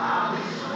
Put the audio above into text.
Wow.